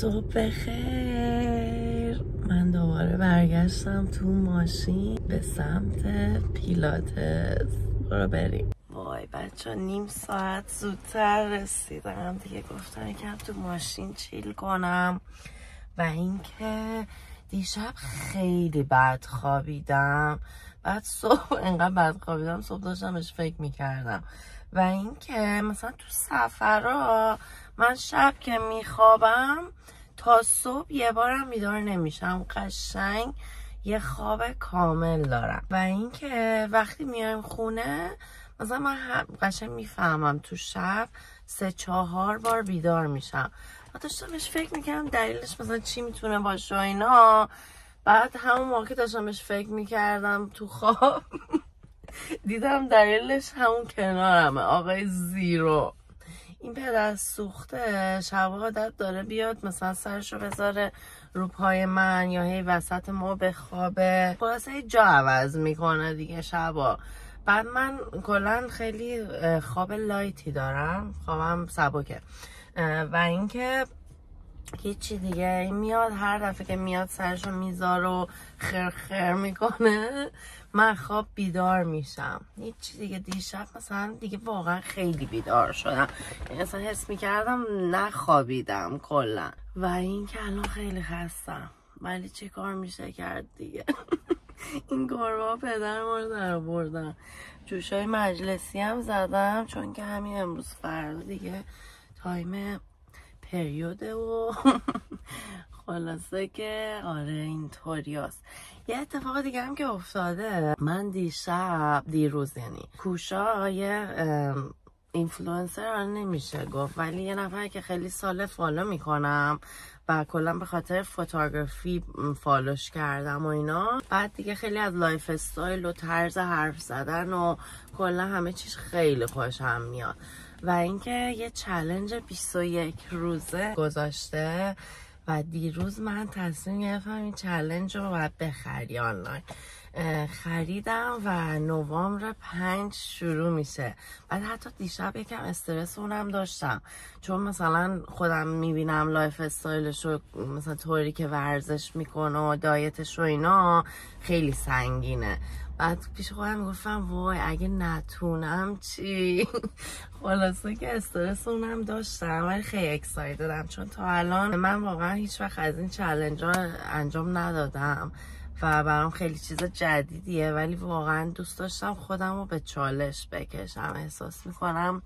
صبح خیر من دوباره برگشتم تو ماشین به سمت پیلاتس برو بریم. وای بچه نیم ساعت زودتر رسیدم. دیگه گفتم یکم تو ماشین چیل کنم. و اینکه دیشب خیلی بد خوابیدم بعد صبح انقدر بد خوابیدم صبح داشتم بهش فکر می‌کردم. و اینکه مثلا تو سفرها من شب که میخوابم تا صبح یه بارم بیدار نمیشم. قشنگ یه خواب کامل دارم. و اینکه وقتی میایم خونه مثلا من قشنگ می‌فهمم تو شب سه چهار بار بیدار میشم. و داشتم بهش فکر می‌کردم دلیلش مثلا چی می‌تونه باشه اینا. بعد همون موقع داشتم بهش فکر می‌کردم تو خواب. دیدم دلیلش همون کنارمه. آقای زیرو. این پدر سوخته. شب عادت داره بیاد مثلا سرشو بذاره رو پای من یا هی وسط ما بخوابه. خلاصه جا عوض می‌کنه دیگه شبا. بعد من کلا خیلی خواب لایتی دارم. خوابم سبکه. و اینکه هیچی دیگه. میاد هر دفعه که میاد سرشو میذار و خر خر می‌کنه. من خواب بیدار میشم. هیچی دیگه دیشب مثلا دیگه واقعا خیلی بیدار شدم. یعنی اصلا حس می‌کردم نخوابیدم کلا. و این که الان خیلی خستم. ولی چه کار میشه کرد دیگه؟ این گربه پدر ما رو در بردن جوشای مجلسی هم زدم چون که همین امروز فردا دیگه تایم پریوده و خلاصه که آره اینطوری هست یه اتفاق دیگه هم که افتاده. من دیشب دیروز یعنی کوشا یه اینفلوئنسر نمیشه گفت ولی یه نفر که خیلی سال follow می‌کنم و کلا به خاطر photography follow ش کردم و اینا. بعد دیگه خیلی از lifestyle و طرز حرف زدن و کلا همه چیز خیلی خوشم میاد. و اینکه یه challenge 21 روزه گذاشته. و دیروز من تصمیم گرفتم این challenge رو باید بخری آنلاین. خریدم و نوامبر پنج شروع میشه. بعد حتی دیشب یکم استرس اونم داشتم. چون مثلا خودم می‌بینم lifestyle ش رو مثلا طوری که ورزش می‌کنه و diet ش و اینا خیلی سنگینه. بعد پیش خودم می‌گفتم وای اگه نتونم چی؟ خلاصه که استرس اونم داشتم ولی خیلی excited م چون تا الان من واقعا هیچ وقت از این challenge ها انجام ندادم و برام خیلی چیز جدیدیه. ولی واقعا دوست داشتم خودم رو به چالش بکشم. احساس می‌کنم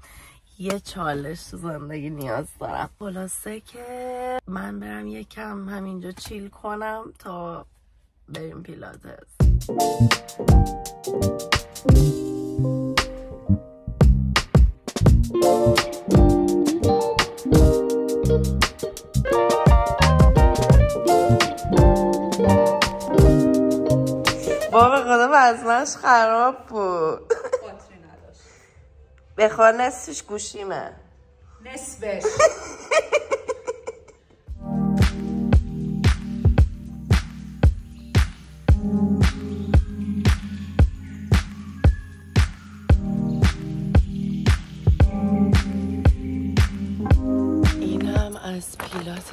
یه چالش تو زندگی نیاز دارم. خلاصه که من برم یکم همینجا چیل کنم تا بریم پیلاتس بابا خدا وزنش خراب بود. بخواه نصفش گوشیمه. نصفش.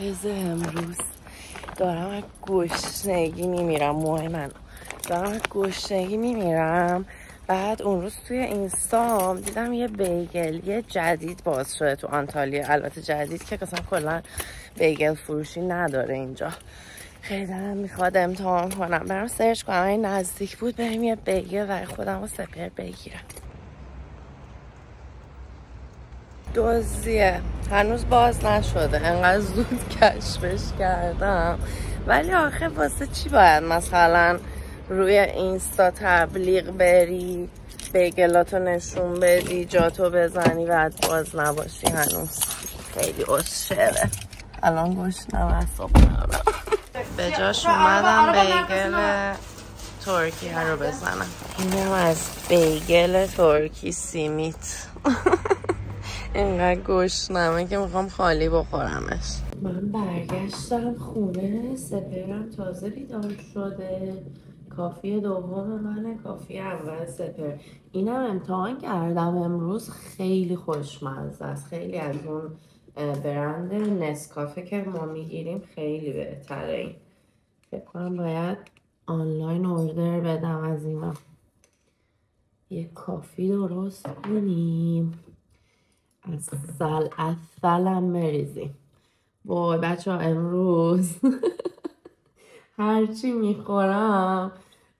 پیلاتز امروز دارم از گشنگی میمیرم موهای من دارم گشنگی میمیرم. بعد اون روز توی اینستام دیدم یه bagel یه جدید باز شده تو آنتالیا البته جدید که مثلا کلا bagel فروشی نداره اینجا. خیلی دارم می‌خواد امتحان کنم. برام سرچ کنم. این نزدیک بود بریم یه bagel برای خودم و سپهر بگیرم. دوزیه. هنوز باز نشده. انقدر زود کشفش کردم. ولی آخه واسه چی باید مثلا روی اینستا تبلیغ بری bagel اتو نشون بدی جاتو بزنی بعد باز نباشی؟ هنوز خیلی اشره الان گشنم اعصاب ندارم به جاش اومدم bagel ترکی رو بزنم. اینم از bagel ترکی simit. اینقدر گشنمه که می‌خوام خالی بخورمش. من برگشتم خونه سپرم تازه بیدار شده. کافی دوم من کافی اول سپر. اینم امتحان کردم. امروز خیلی خوشمزه است. خیلی از اون برند نسکافه که ما می‌گیریم خیلی بهتره. این فکر کنم باید آنلاین اوردر بدم از اینا. یه کافی درست کنیم. از سل اصلم بریزیم وای بچه ها امروز هرچی می‌خورم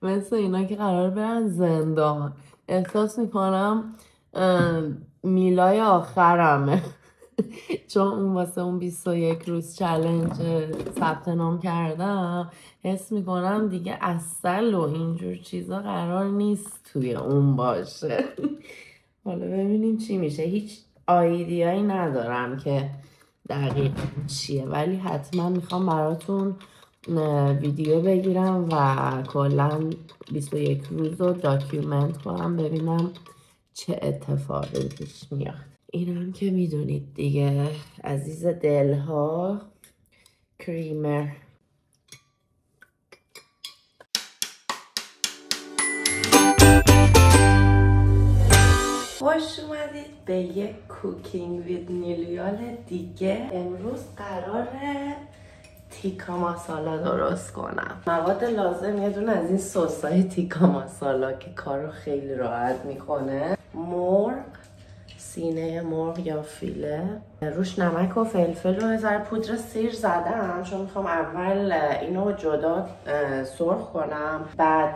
مثل اینا که قرار برن زندان. احساس می‌کنم میلای آخرمه. چون اون واسه اون 21 روز چلنج ثبت نام کردم حس می‌کنم دیگه اصل و اینجور چیزا قرار نیست توی اون باشه. حالا ببینیم چی میشه. هیچ آیدیایی ندارم که دقیق چیه. ولی حتما می‌خوام براتون ویدیو بگیرم و کلا 21 روز رو داکیومنت کنم ببینم چه اتفاقی پیش میاد. اینم که می‌دونید دیگه عزیز دلها کریمر. خوش اومدید به یک کوکینگ وید نیلیال دیگه. امروز قراره تیکا ماسالا درست کنم. مواد لازم یه دونه از این سسای تیکا ماسالا که کارو خیلی راحت می‌کنه. مرغ سینه مرغ یا فیله. روش نمک و فلفل و ذره پودر سیر زدم چون می‌خوام اول اینو جدا سرخ کنم بعد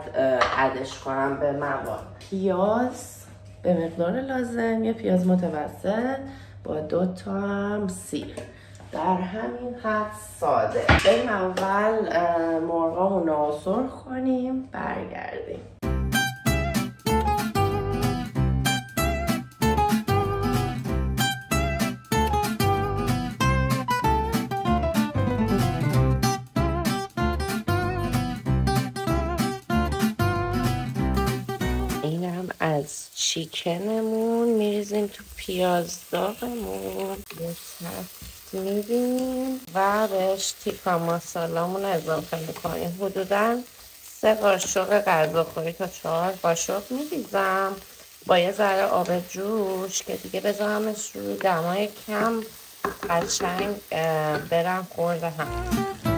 ادش کنم به مواد. پیاز به مقدار لازم. یه پیاز متوسط با دو تا هم سیر. در همین حد ساده. بریم اول مرغامون رو سرخ کنیم. برگردیم. چیکنمون میریزیم تو پیاز داغمون میدیم و بهش تیکا ماسالامون اضافه می‌کنیم. حدودا سه قاشق غذاخوری تا چهار قاشق میریزم. با یه ذره آب جوش که دیگه بذارمش رو دمای کم. قشنگ برم خورده هم.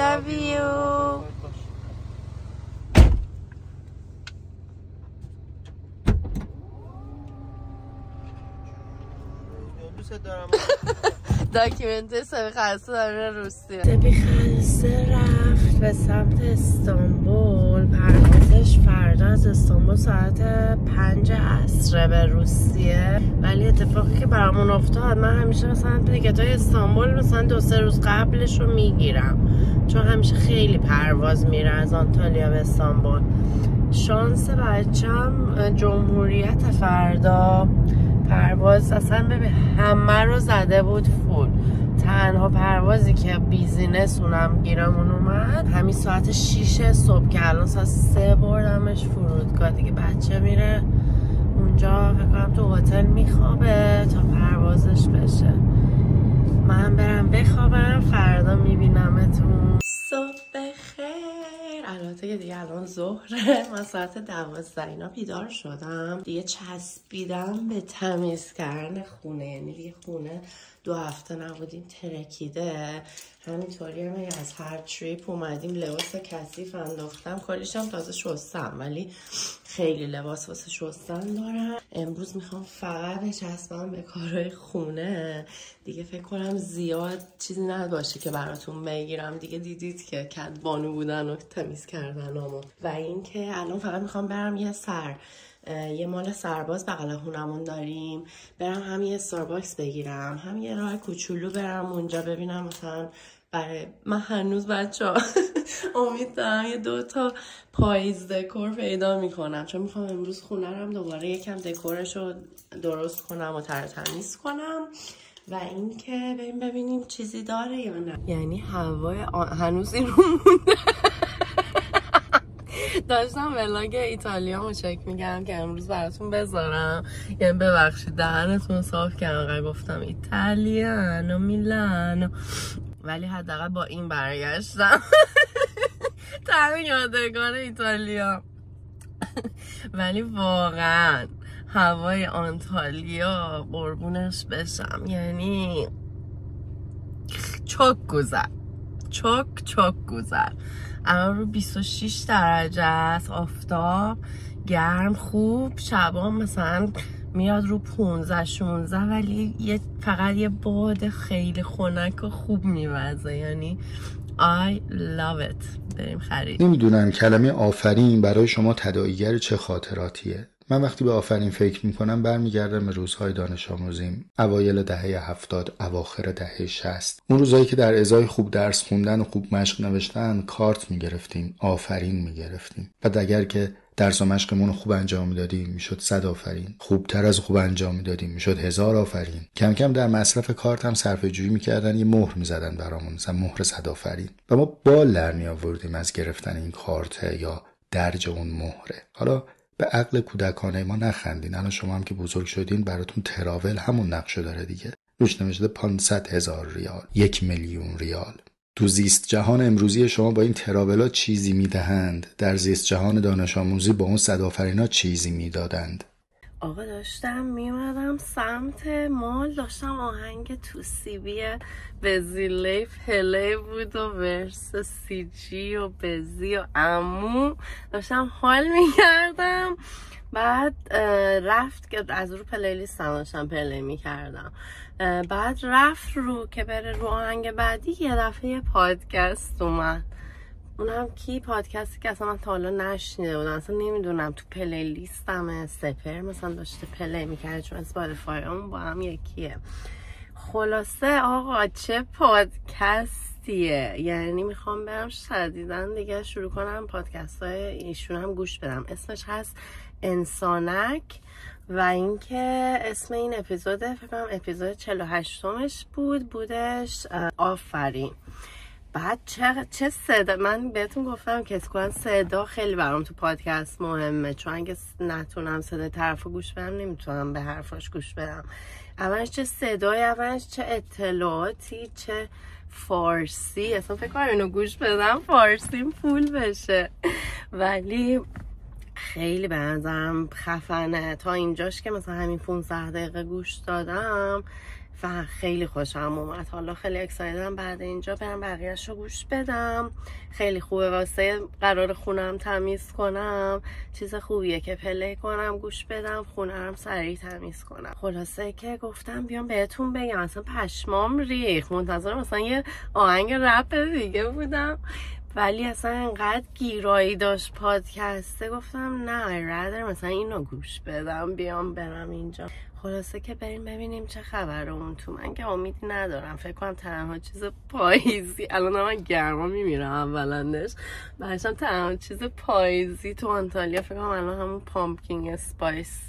Love you. داکیمنت سبی خلصه داره روسیه. سبی خلصه رفت به سمت استانبول. پروازش فردا از استانبول ساعت پنج عصره به روسیه. ولی اتفاقی که برامون افتاد من همیشه مثلا تیکت های استانبول مثلا دو سه روز قبلش رو می‌گیرم. چون همیشه خیلی پرواز میره از آنتالیا به استانبول. شانس بچم جمهوریت فردا پرواز اصلا ببین همه رو زده بود فول. تنها پروازی که بیزینس اونم گیرمون اومد همین ساعت 6 صبح که الان ساعت 3 بردمش فرودگاه. دیگه بچه میره اونجا فکر کنم تو هتل میخوابه تا پروازش بشه. من برم بخوابم فردا میبینمتون. صبح بخیر. البته که دیگه الان ظهره. من ساعت دوازده اینا بیدار شدم. دیگه چسبیدم به تمیز کردن خونه. یعنی دیگه خونه دو هفته نبودیم ترکیده. همینطوری هم از هر تریپ اومدیم لباس کثیف انداختم. کلیشم تازه شستم ولی خیلی لباس واسه شستن دارم. امروز می‌خوام فقط بچسبم به کارهای خونه. دیگه فکر کنم زیاد چیزی نباشه که براتون بگیرم. دیگه دیدید که کدبانو بودن و تمیز کردن و اینکه الان فقط می‌خوام برم یه سر. یه mall روباز بغل خونمون داریم. برم هم یه ستارباکس بگیرم هم یه راه کوچولو برم اونجا ببینم مثلا برای من هنوز بچه ها. امید دارم یه دو تا پاییز دکور پیدا می‌کنم. چون می‌خوام امروز خونه هم دوباره یکم دکورش رو درست کنم و تر تمیز کنم. و اینکه بریم ببینیم چیزی داره یا نه. یعنی هوای هنوز این رو مونده. داشتم ولاگ ایتالیا رو چک میگم که امروز براتون بذارم. یعنی ببخشید دهنتون صاف کردم گفتم ایتالیانو میلانو ولی حداقل با این برگشتم. تمام یادگار ایتالیا. ولی واقعا هوای آنتالیا قربونش بشم. یعنی چک گذر. چک چک گذر. اما رو 26 درجه است آفتاب گرم خوب شبا مثلا میاد رو 15 16 ولی یه فقط یه باد خیلی خنک و خوب میوزه یعنی I love it. بریم خرید. نمی‌دونم کلمه آفرین برای شما تداعیگر چه خاطراتیه؟ من وقتی به آفرین فکر می‌کنم برمیگردم به روزهای دانش آموزیم. اوایل دهه هفتاد اواخر دهه شست اون روزهایی که در ازای خوب درس خوندن و خوب مشق نوشتن کارت می‌گرفتیم آفرین می‌گرفتیم. و اگر که درس و مشقمون خوب انجام می‌دادیم می‌شد صد آفرین. خوبتر از خوب انجام می‌دادیم می‌شد هزار آفرین. کم کم در مصرف کارت هم صرفه جویی می‌کردن یه مهر می‌زدن برامون مثلا مهر صد آفرین. و ما بال در آوردیم از گرفتن این کارت یا درج اون مهره. حالا به عقل کودکانه ما نخندین. الان شما هم که بزرگ شدین براتون تراول همون نقشه داره دیگه. روش نوشته 500 هزار ریال یک میلیون ریال. تو زیست جهان امروزی شما با این تراولا چیزی می‌دهند. در زیست جهان دانش آموزی با اون صدافرینا چیزی می‌دادند. آقا داشتم میمدم سمت مال داشتم آهنگ تو سیبی بزیلی پله بود و ورس سی جی و بزی و امو داشتم حال می‌کردم. بعد رفت که از رو playlist داشتم play می‌کردم. بعد رفت رو که بره رو آهنگ بعدی یه دفعه پادکست اومد. اونم کی پادکستی که اصلا من تا حالا نشنیده بودم. اصلا نمی‌دونم تو playlist م سپهر مثلا داشته play می‌کرد چون اسپاتیفای اون با هم یکیه. خلاصه آقا چه پادکستیه؟ یعنی می‌خوام برم شدیداً دیگه شروع کنم پادکست های ایشون هم گوش بدم. اسمش هست انسانک و اینکه اسم این اپیزود فکر کنم اپیزود 48 مش بود بودش آفرین. بعد چه, چه صدا؟ من بهتون گفتم که اسکوان صدا خیلی برام تو پادکست مهمه. چون اگه نتونم صدای طرف گوش بدم نمی‌تونم به حرفاش گوش بدم. اولش چه صدای اولش چه اطلاعاتی چه فارسی. اصلا فکر کنم اینو گوش بدم فارسی پول بشه. ولی خیلی به نظرم خفنه. تا اینجاش که مثلا همین 15 دقیقه گوش دادم و خیلی خوشم اومد. حالا خیلی اکسایدم بعد اینجا برم بقیهش رو گوش بدم. خیلی خوبه. واسه قرار خونم تمیز کنم. چیز خوبیه که پلی کنم گوش بدم خونم سریع تمیز کنم. خلاصه که گفتم بیام بهتون بگم. اصلا پشمام ریخ منتظر مثلا یه آهنگ رپ دیگه بودم. ولی اصلا انقدر گیرایی داشت پادکسته. گفتم نه رادر مثلا اینو گوش بدم. بیام برم اینجا. خلاصه که بریم ببینیم چه خبره اون تو. من که امیدی ندارم. فکر کنم تنها چیز پاییزی الان من گرما میمیرم اولاً‌ندش بعدشم تنها چیز پاییزی تو آنتالیا فکر کنم الان همون pumpkin spice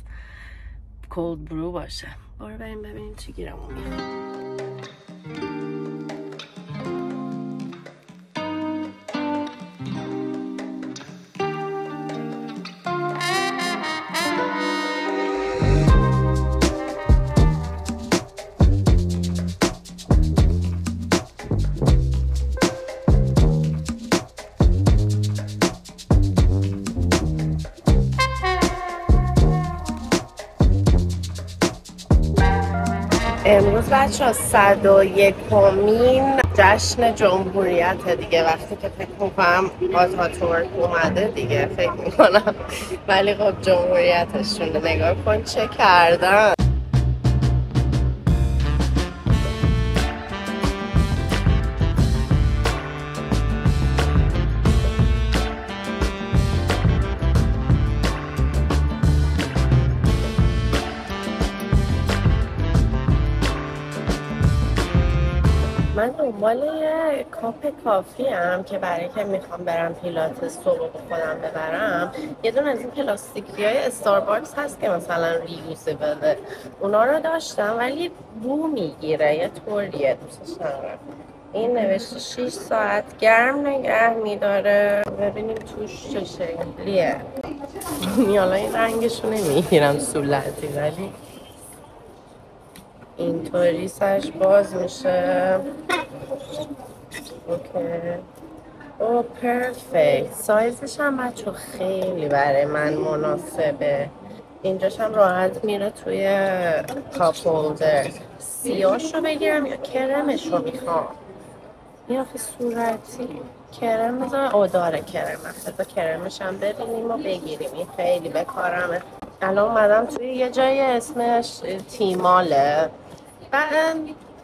cold brew باشه. برو بریم ببینیم چی گیرمون میاد. امروز بچه ها صد و یکمین جشن جمهوریت دیگه. وقتی که فکر می‌کنم آتاتورک اومده دیگه فکر می‌کنم. ولی خب جمهوریتشون نگاه کن چه کردن. دنبال یه cup coffee هم که برای که می‌خوام برم پیلاتس صبح خودم ببرم یه دونه از این پلاستیکی های استارباکس هست که مثلا reusable ه اونا رو داشتم ولی بو می‌گیره یه طوریه دوستش این نوشته 6 ساعت گرم نگه میداره. ببینیم توش چه شکلیه. حالا این رنگشو نمی‌گیرم صورتی ولی اینطوری سرش باز میشه. اوکی. او پرفکت. سایزش هم بچه خیلی برای من مناسبه. اینجاش هم راحت میره توی کاپ هولدر. سیاش رو بگیرم یا کرمش رو می‌خوام؟ این آخه صورتی. کرم بذار. او داره کرم. بذار کرمش هم ببینیم و بگیریم. این خیلی بکارمه الان اومدم توی یه جای اسمش تیماله. و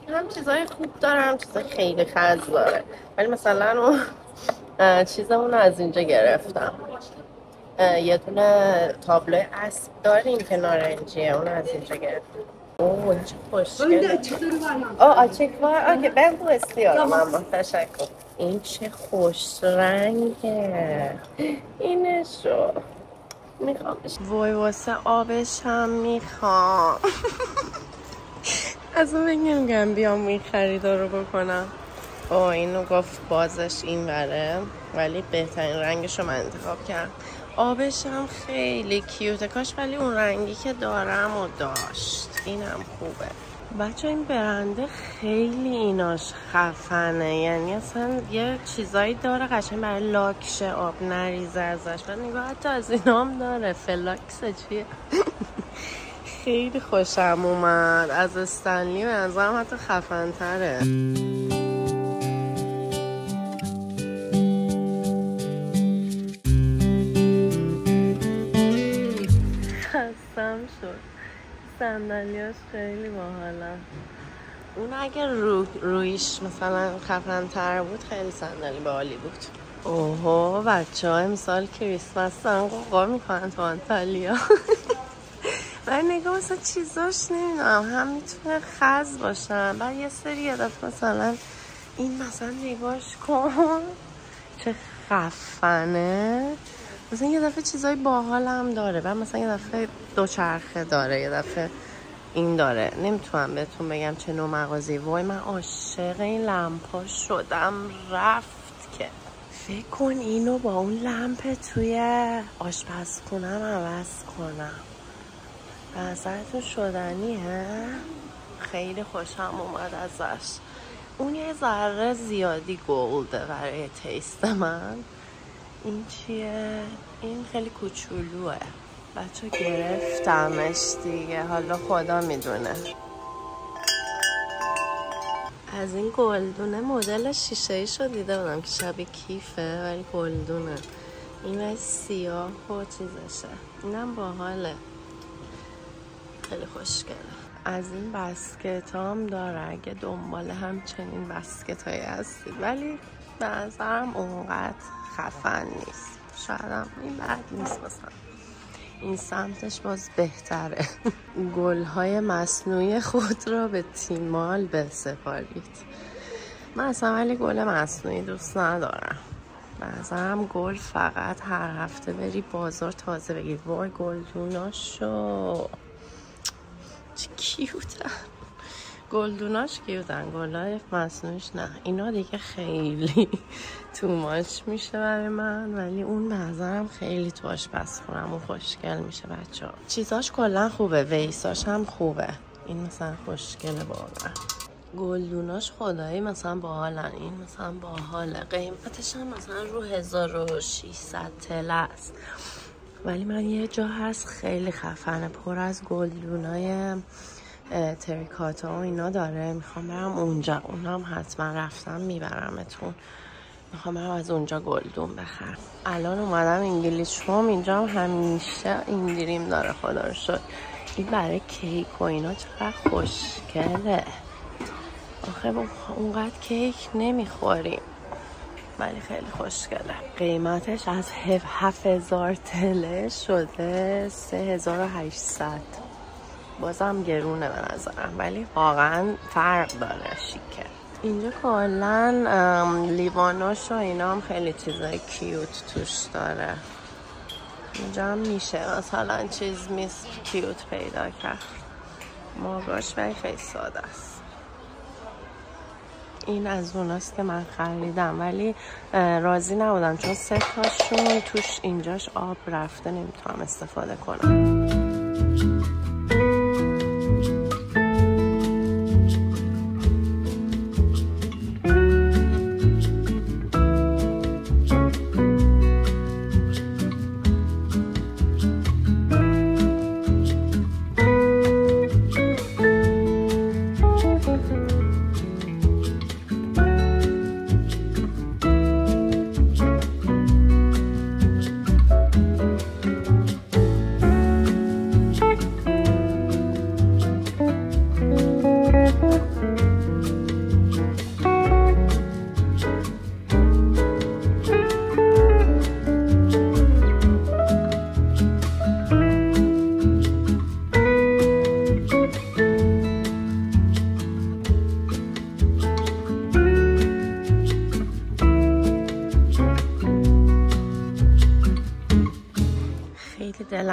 هم چیزای خوب داره هم چیزای خیلی خز داره ولی مثلا اون چیزمون رو از اینجا گرفتم. یه دونه تابلوی اسب داریم که نارنجیه اون از اینجا گرفتم. اوه چه خوشگله آه آچک var آکه بگو استیارم اما تشکر. این چه خوش رنگه اینشو میخوامش وای واسه آبش هم می‌خوام. از اون بگم بیام این خریدا رو بکنم. او اینو گفت بازش این بره ولی بهترین رنگش رو من انتخاب کردم. آبش هم خیلی cute ه کاش ولی اون رنگی که دارم و داشت. اینم خوبه. بچه این برنده خیلی ایناش خفنه. یعنی اصلا یه چیزایی داره قشنگ برای lock ش آب نریزه ازش. بعد نگاه حتی از اینا هم داره. فلاکس چیه؟ خیلی خوشم اومد. از استنلی به نظرم حتی خفن تره خستم شد. صندلیاش خیلی باحالم اون اگر رو رویش مثلا خفن تر بود خیلی صندلی باحالی بود. اوهو بچه ها امسال کریسمس دارن قوقا می‌کنن تو آنتالیا ولی نگاه مثلا چیزاش نمی‌دونم هم می‌تونه خز باشن بعد یه سری یه مثلا این مثلا نگاش کن. چه خفنه. مثلا یه دفعه چیزای باحال هم داره. بعد مثلا یه دفعه دوچرخه داره یه دفعه این داره. نمی‌تونم بهتون بگم چه نوع مغازی وای من عاشق این لمپا شدم. رفت که. فکر کن اینو با اون لمپ توی آشپزخونم عوض کنم. به نظرتون شدنیه خیلی خوشم اومد ازش. اون یه ذره زیادی گلده برای تیست من. این چیه؟ این خیلی کوچولوه. بچه گرفتمش دیگه. حالا خدا می‌دونه. از این گلدونه مدل شیشه ای شو دیده بودم که شبیه کیفه ولی گلدونه. این سیاه و چیزشه. اینم باحاله. خیلی خوشگله از این بسکت هم داره. اگه دنبال همچنین بسکت هایی هستید ولی به نظرم اونقدر خفن نیست. شاید هم این بد نیست مثلا. این سمتش باز بهتره. گل های مصنوعی خود را به تیمال بسپارید. من اصلا ولی گل مصنوعی دوست ندارم. نظرم گل فقط هر هفته بری بازار تازه بگیر. وای گل شو. چه کیوتن. گلدوناش کیوتن. گلای مصنوعیش نه. اینا دیگه خیلی تو ماچ میشه برای من ولی اون نظرم خیلی تو بس خورم و خوشگل میشه بچه ها. چیزاش کلا خوبه. ویساش هم خوبه. این مثلا خوشگله واقعا. گلدوناش خدایی مثلا باحالن. این مثلا باحاله. قیمتش هم مثلا رو 1600 تل است. ولی من یه جا هست خیلی خفنه پر از گلدونای تریکاتا و اینا داره. می‌خوام برم اونجا. اونم حتما رفتم میبرمتون. می‌خوام برم از اونجا گلدون بخرم. الان اومدم انگلیس. روم اینجا هم همیشه این داره. خدا رو شد این برای کیک و اینا چقدر خوشگله. آخه اونقدر کیک نمی‌خوریم. ولی خیلی خوشگله. قیمتش از هفت هزار تله شده سه هزار و هشتصد. بازم گرونه به نظرم ولی واقعا فرق داره شیکه. اینجا کلا لیواناش و اینا هم خیلی چیزای کیوت توش داره. اینجا هم میشه مثلا چیز میست کیوت پیدا کرد. ماگاش ولی خیلی ساده است. این از اوناست که من خریدم ولی راضی نبودم چون سه تاشون توش اینجاش آب رفته نمی‌تونم استفاده کنم.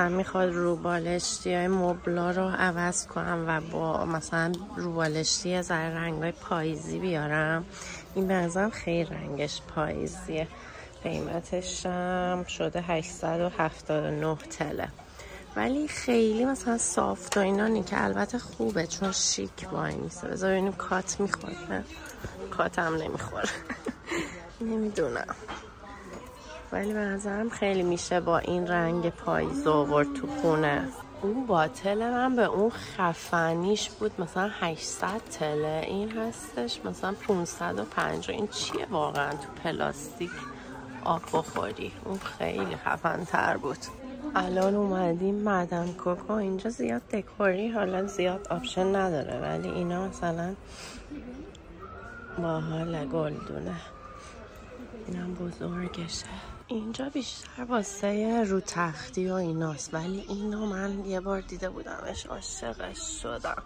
دلم می‌خواد رو بالشتی های مبلا رو عوض کنم و با مثلا رو بالشتی از رنگ های پاییزی بیارم. این بنظرم خیلی رنگش پاییزیه. قیمتش هم شده 879 تله. ولی خیلی مثلا صافت و اینا که البته خوبه چون شیک وای میسه. بذار کات می‌خوره. کات هم نمی‌خوره. نمی‌دونم. ولی به نظرم خیلی میشه با این رنگ پاییز آورد تو خونه. اون bottle من به اون خفنیش بود. مثلا 800 تله این هستش. مثلا 550 این چیه واقعا تو پلاستیک آب بخوری؟ اون خیلی خفن تر بود. الان اومدیم Madame Coco. اینجا زیاد دکوری حالا زیاد option نداره. ولی اینا مثلا باحال گلدونه. اینم بزرگشه. اینجا بیشتر واسه رو تختی و ایناست ولی اینو من یه بار دیده بودمش عاشقش شدم.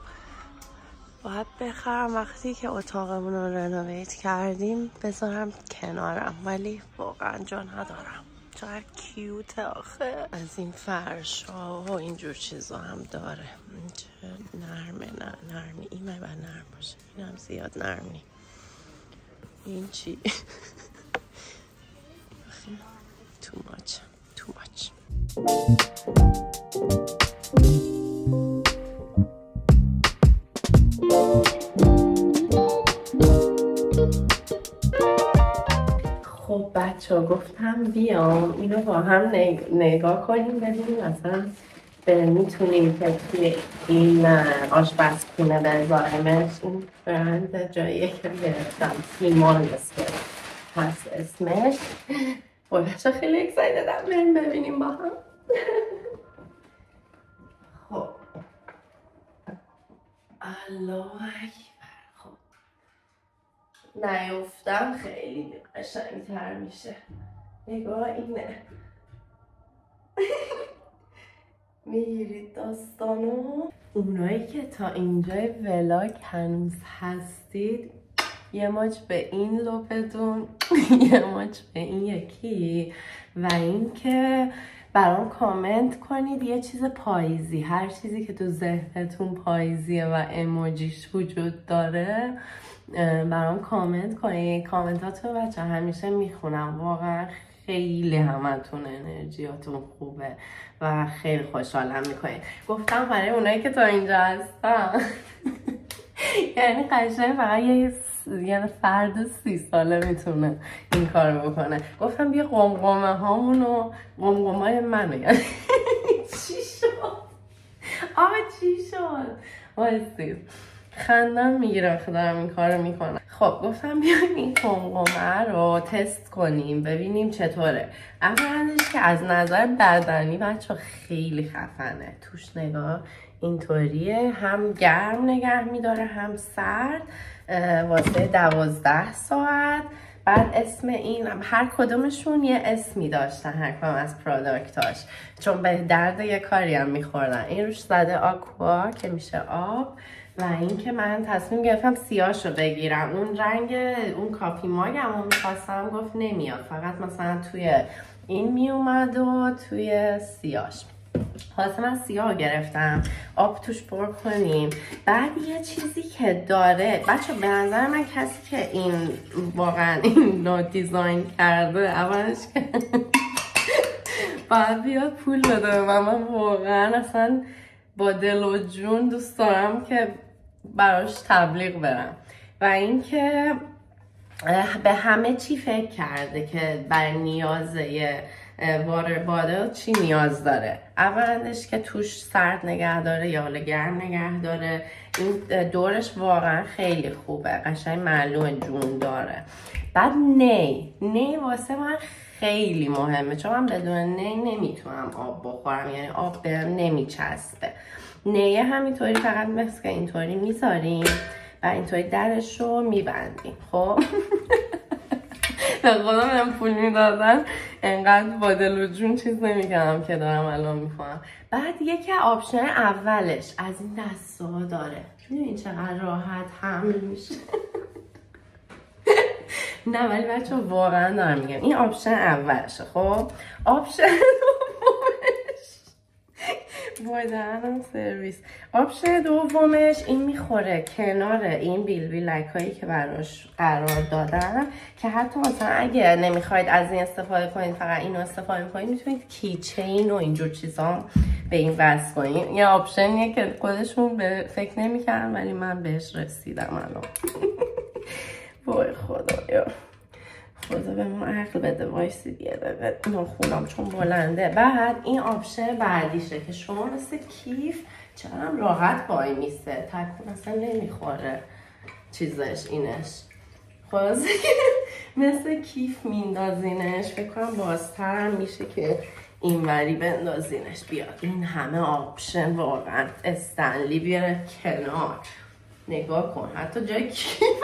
باید بخرم وقتی که اتاقمون رو رنوویت کردیم بذارم کنارم ولی واقعا جا ندارم. چقدر کیوت آخه. از این فرش ها و اینجور چیزا هم داره. نرمه نه نرمی. این من نرم باشه. اینم زیاد نرمی. این چی؟ Too much. Too much. خب بچه ها گفتم بیام. اینو با هم نگاه کنیم ببینیم مثلا می‌تونیم که این آشپزخونه بذاریمش این برند جاییه که گرفتم سیمان هست اسمش. بچه خیلی اکسایددم بریم ببینیم با هم. خب. الله اکبر. خب. نیفتم خیلی قشنگتر میشه. نگاه اینه. می‌گیرید داستانو. اونایی که تا اینجای ولاگ هنوز هستید یه ماچ به این لپتون یه ماچ به این یکی. و اینکه برام کامنت کنید یه چیز پاییزی هر چیزی که تو ذهنتون پاییزیه و اموجیش وجود داره برام کامنت کنید. کامنتاتون بچه همیشه می‌خونم. واقعا خیلی همتون انرژیاتون خوبه و خیلی خوشحالم می‌کنید. گفتم برای اونایی که تا اینجا هستن. یعنی قشنگ فقط یه یعنی فرد سی ساله می‌تونه این کار بکنه. گفتم بیا قمقمه هامونو قمقمه های منو یعنی چی شد؟ آقا چی شد؟ وایستید خندم می‌گیره که دارم این کار می‌کنم. خب گفتم بیایم این قمقمه رو تست کنیم ببینیم چطوره. اولش که از نظر بدنی بچه خیلی خفنه. توش نگاه اینطوریه. هم گرم نگه میداره هم سرد واسه دوازده ساعت. بعد اسم این هر کدومشون یه اسمی داشتن هر کدوم از پرادکتاش چون به درد یه کاری هم میخوردن. این روش زده آکوا که میشه آب. و اینکه من تصمیم گرفتم سیاش رو بگیرم. اون رنگ اون کافی ماگم رو می‌خواستم گفت نمیاد. فقط مثلا توی این میومد و توی سیاش خلاصه من سیاه گرفتم. آب توش پر کنیم. بعد یه چیزی که داره بچه به نظر من کسی که این واقعا این نو دیزاین کرده اولش که باید بیاد پول بده و من. واقعا اصلا با دل و جون دوست دارم که براش تبلیغ برم. و اینکه به همه چی فکر کرده که برای نیاز یه وارر باده چی نیاز داره؟ اولش که توش سرد نگه داره یا حالا گرم نگه داره این دورش واقعا خیلی خوبه قشنگ معلوم جون داره. بعد نی نی واسه من خیلی مهمه چون من بدون نی نمی‌تونم آب بخورم یعنی آب به نمیچسبه. نیه همینطوری فقط مثل که اینطوری می‌ذاریم و اینطوری درش رو میبندیم خب؟ به خدا پول می‌دادن. انقدر با دل و جون چیز نمی‌کنم که دارم الان می‌کنم بعد یکی آپشن اولش از این دستا داره. این چقدر راحت حمل میشه. نه ولی بچه واقعا دارم میگم این option اولشه خب؟ option دهنم سرویس. option دومش این می‌خوره کنار این بیل بیلک هایی که براش قرار دادن که حتی مثلا اگه نمی‌خواید از این استفاده کنید فقط اینو استفاده کنید می‌تونید keychain و اینجور چیزا به این وصل کنید. یه option یه که خودشون به فکر نمی‌کردن ولی من بهش رسیدم الان. وای خدایا. خدا به ما عقل بده وایسی دیگه ناخونم چون بلنده. بعد این option بعدیشه که شما مثل کیف چقدر راحت وایمیسته تکون اصلا نمی‌خوره. چیزش اینش. خلاصه مثل کیف میندازینش فکر کنم بازتر میشه که این وری بندازینش. بیاد. این همه آپشن واقعا Stanley بره کنار. نگاه کن. حتی جای کیف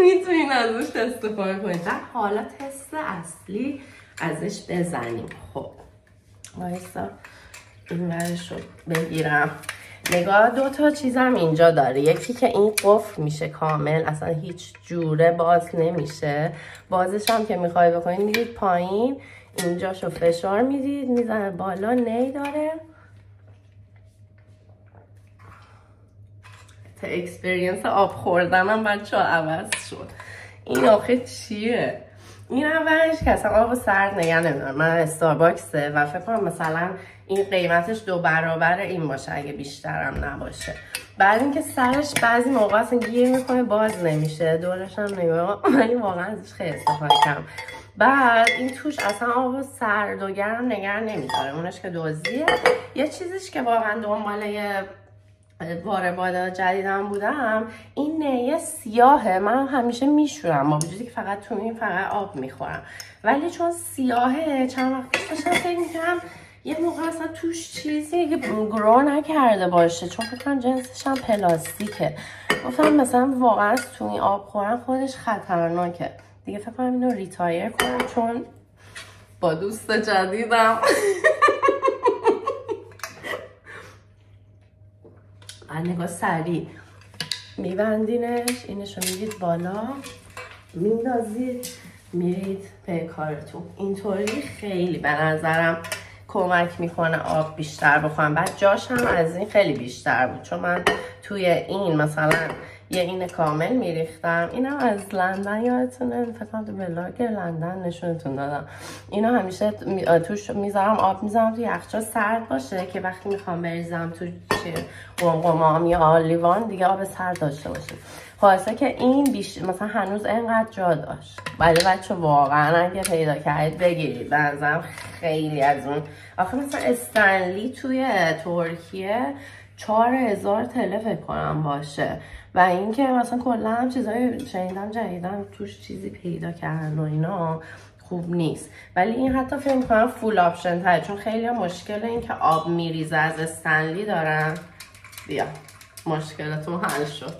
می‌تونین ازش استفاده کنید در حالا تست اصلی ازش بزنیم. خب. وایسا. این رو بگیرم. نگاه دو تا چیزم اینجا داره. یکی که این قفل میشه کامل. اصلا هیچ جوره باز نمیشه. بازش هم که می‌خوای بکنید می‌دید پایین. اینجاشو فشار می‌دید می‌زنه بالا نی داره. تا اکسپریانس آب خوردنم بچه عوض شد. این آخه چیه؟ این اولش که اصلا آب سرد نگه نمیدارم من استارباکسه و فکر کنم مثلا این قیمتش دو برابر این باشه اگه بیشترم نباشه. بعد اینکه سرش بعضی موقع اصلا گیر می‌کنه باز نمیشه. دورش هم نگاه ولی واقعا ازش خیلی استفاده کردم. بعد این توش اصلا آب سرد و گرم نگر نمیداره. اونش که دوزیه یه چیزیش که واقعا دنباله بار بالا جدیدم بودم این نیه سیاهه. من همیشه میشورم با وجودی که فقط تو این فقط آب می‌خورم. ولی چون سیاهه چند وقت داشتم فکر می‌کنم یه موقع اصلا توش چیزی که گرو نکرده باشه. چون فکر جنسش هم پلاستیکه. گفتم مثلا واقعا تو این آب خورن خودش خطرناکه. دیگه فکر کنم اینو retire کنم چون با دوست جدیدم. نگاه سریع. میبندینش اینش رو می‌دید بالا. میندازید میرید به کارتون. اینطوری خیلی به نظرم کمک می‌کنه آب بیشتر بخورم. بعد جاش هم از این خیلی بیشتر بود. چون من توی این مثلا یه این کامل میریختم. اینم از لندن یادتونه. فکر تو بلاگ لندن نشونتون دادم. اینو همیشه توش می‌ذارم آب می‌ذارم تو یخچال سرد باشه که وقتی می‌خوام بریزم تو قمقمام یا آلیوان دیگه آب سرد داشته باشه. خلاصه که این بیش مثلا هنوز انقدر جا داشت. ولی بچه واقعا اگه پیدا کردید بگیرید. بنظرم خیلی از اون آخه مثلا استنلی توی ترکیه چهار هزار TL ه فکر کنم باشه. و اینکه مثلا کلا هم چیزای شنیدم جدیدم توش چیزی پیدا کردن و اینا خوب نیست. ولی این حتی فکر کنم فول آپشن تره. چون خیلی مشکل این که آب میریزه از Stanley دارن بیا. مشکلتون حل شد.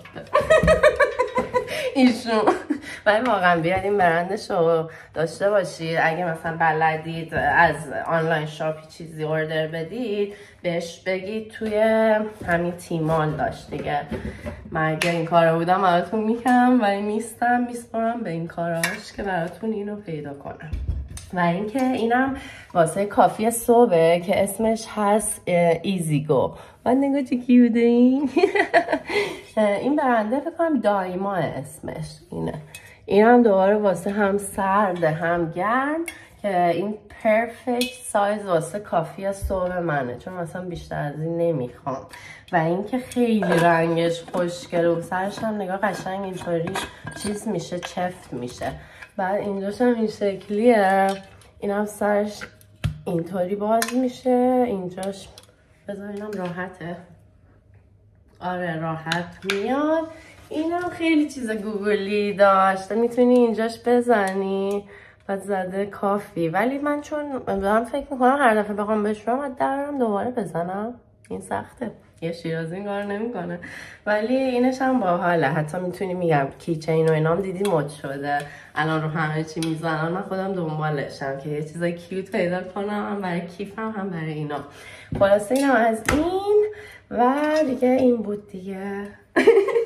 ایشون. ولی واقعا بیاد این برندش رو داشته باشید. اگه مثلا بلدید از online shop ی چیزی order بدید بهش بگید توی همین تیمال داشت دیگه. من اگه این کارا بودم براتون می‌کنم ولی نیستم. میسپارم به این کاراش که براتون اینو پیدا کنم. و اینکه اینم واسه coffee صبحه که اسمش هست Easy Go و نگاه چه cute ه این؟ این برنده فکر کنم دایما اسمش اینه. این هم دوباره واسه هم سرد هم گرم که این پرفکت سایز واسه کافی صبح منه چون مثلا بیشتر از این نمی‌خوام. و اینکه خیلی رنگش خوشگل و سرش هم نگاه قشنگ اینطوری چیز میشه چفت میشه. بعد اینجاش هم این شکلیه. این هم سرش اینطوری باز میشه. اینجاش بذارینم راحته. آره راحت میاد. اینم خیلی چیز گوگلی داشته می‌تونی اینجاش بزنی و زده کافی. ولی من چون دارم فکر می‌کنم هر دفعه بخوام بشورم درم دوباره بزنم. این سخته. یه شیرازی این کار نمی‌کنه. ولی اینش هم باحاله. حتی می‌تونی میگم کیچین و اینام دیدی مد شده. الان رو همه چی می‌زنن. من خودم دنبالشم که یه چیزای کیوت پیدا کنم. هم برای کیفم هم برای اینا. خلاصه اینم از این. و دیگه این بود دیگه.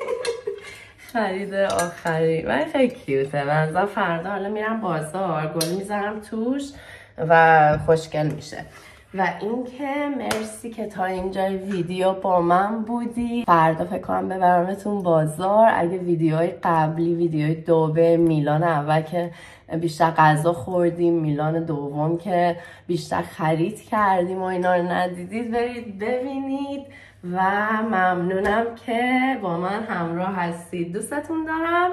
خرید آخری. و خیلی کیوته. و فردا حالا میرم بازار گل می‌ذارم توش و خوشگل میشه. و اینکه مرسی که تا اینجای ویدیو با من بودی. فردا فکر کنم ببرمتون بازار. اگه ویدیوهای قبلی ویدیوهای دوبه میلان اول که بیشتر غذا خوردیم میلان دوم که بیشتر خرید کردیم و اینا رو ندیدید. برید ببینید. و ممنونم که با من همراه هستید. دوستتون دارم.